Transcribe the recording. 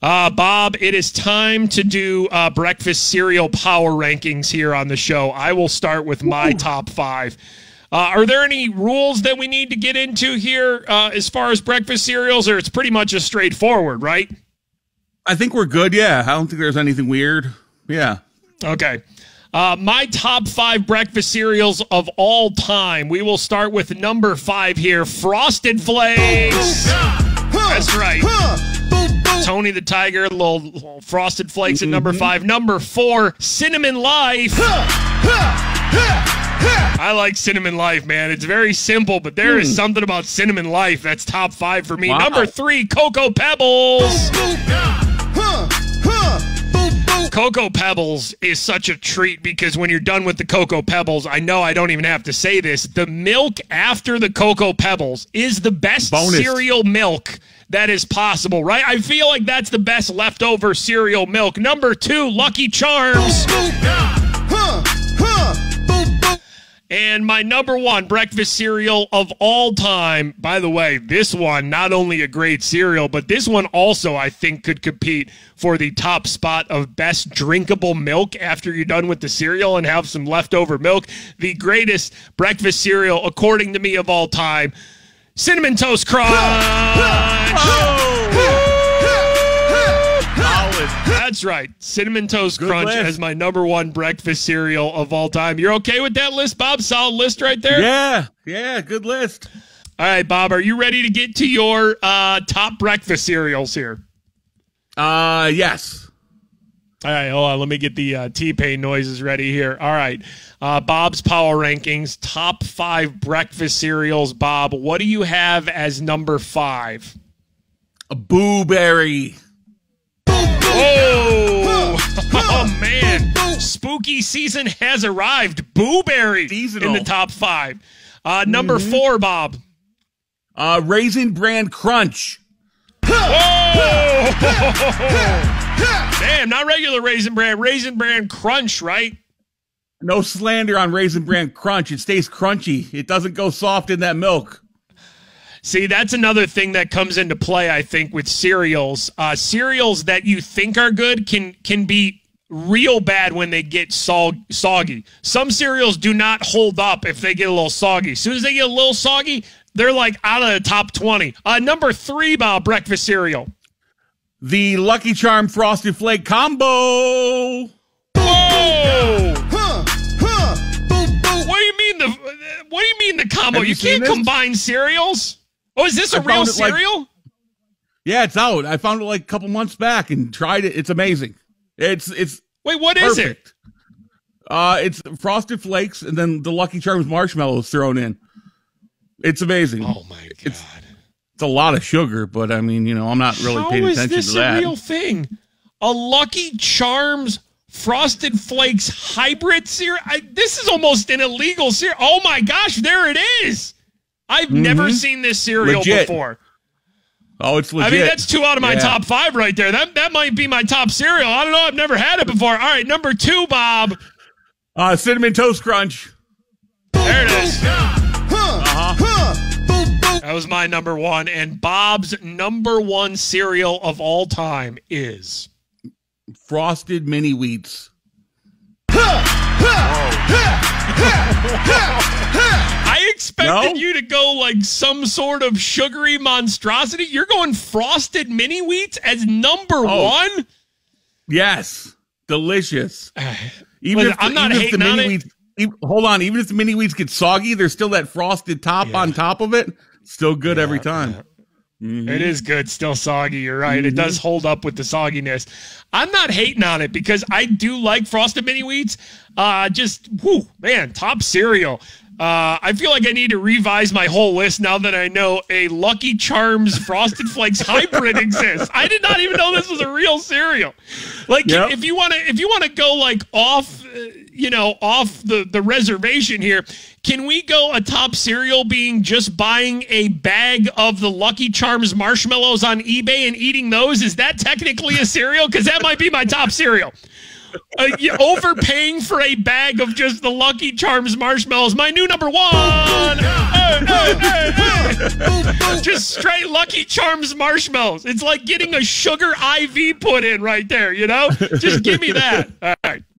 Uh, Bob, it is time to do uh, breakfast cereal power rankings here on the show. I will start with my Ooh. top five. Uh, are there any rules that we need to get into here uh, as far as breakfast cereals, or it's pretty much just straightforward, right? I think we're good. Yeah, I don't think there's anything weird. Yeah. Okay. Uh, my top five breakfast cereals of all time. We will start with number five here Frosted Flakes. That's right. Tony the Tiger, little, little Frosted Flakes at number mm-hmm. five. Number four, Cinnamon Life. I like Cinnamon Life, man. It's very simple, but there is hmm. something about Cinnamon Life that's top five for me. Wow. Number three, Cocoa Pebbles. Cocoa Pebbles is such a treat because when you're done with the Cocoa Pebbles, I know I don't even have to say this. The milk after the Cocoa Pebbles is the best Bonus. cereal milk that is possible, right? I feel like that's the best leftover cereal milk. Number two, Lucky Charms. And my number one breakfast cereal of all time. By the way, this one, not only a great cereal, but this one also, I think, could compete for the top spot of best drinkable milk after you're done with the cereal and have some leftover milk. The greatest breakfast cereal, according to me, of all time Cinnamon Toast Crunch. That's right. Cinnamon Toast Good Crunch list. as my number one breakfast cereal of all time. You're okay with that list, Bob? Solid list right there? Yeah. Yeah. Good list. All right, Bob, are you ready to get to your uh, top breakfast cereals here? Uh, yes. All right, hold on. Let me get the uh, T Pain noises ready here. All right. Uh, Bob's Power Rankings, top five breakfast cereals. Bob, what do you have as number five? A Boo Berry. Oh, oh man. Spooky season has arrived. Boo Berry Seasonal. in the top five. Uh, number mm-hmm. four, Bob. Uh, Raisin Bran Crunch. Oh! Damn, not regular Raisin Bran. Raisin Bran Crunch, right? No slander on Raisin Bran Crunch. It stays crunchy. It doesn't go soft in that milk. See, that's another thing that comes into play, I think, with cereals. Uh, cereals that you think are good can can be real bad when they get soggy. Some cereals do not hold up if they get a little soggy. As soon as they get a little soggy, they're like out of the top 20. Uh, number three, Bob, breakfast cereal. The Lucky Charm Frosted Flake combo. Whoa! Huh, huh, what do you mean the? What do you mean the combo? You, you can't combine cereals. Oh, is this a I real cereal? Like, yeah, it's out. I found it like a couple months back and tried it. It's amazing. It's it's wait, what perfect. is it? Uh, it's frosted flakes and then the Lucky Charms marshmallows thrown in. It's amazing. Oh my god! It's, it's a lot of sugar, but I mean, you know, I'm not really How paying attention to that. Is this a real thing? A Lucky Charms Frosted Flakes hybrid cereal. this is almost an illegal cereal. Oh my gosh, there it is. I've mm-hmm. never seen this cereal legit. before. Oh, it's legit. I mean, that's two out of my yeah. top five right there. That that might be my top cereal. I don't know. I've never had it before. All right, number two, Bob. Uh, cinnamon toast crunch. There it is. Uh-huh. That was my number one. And Bob's number one cereal of all time is Frosted Mini Wheats. I expected no? you to go like some sort of sugary monstrosity. You're going frosted mini wheats as number oh. one. Yes, delicious. Even Listen, if, I'm not even hating the mini on wheats, it. hold on, even if the mini wheats get soggy, there's still that frosted top yeah. on top of it. Still good yeah, every time. Yeah. Mm-hmm. It is good, still soggy. You're right. Mm-hmm. It does hold up with the sogginess. I'm not hating on it because I do like frosted mini wheats. Uh, just whoo, man, top cereal. Uh, I feel like I need to revise my whole list now that I know a Lucky Charms Frosted Flakes hybrid exists. I did not even know this was a real cereal. Like, yep. if you want to, if you want to go like off, uh, you know, off the the reservation here, can we go a top cereal being just buying a bag of the Lucky Charms marshmallows on eBay and eating those? Is that technically a cereal? Because that might be my top cereal. Uh, overpaying for a bag of just the Lucky Charms marshmallows. My new number one. just straight Lucky Charms marshmallows. It's like getting a sugar IV put in right there. You know, just give me that. All right.